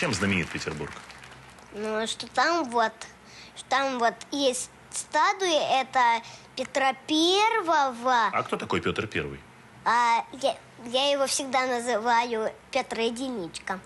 Чем знаменит Петербург? Ну, что там вот, что там вот есть статуи, это Петра Первого, А кто такой Петр Первый? а я, я его всегда называю Петр Единичка.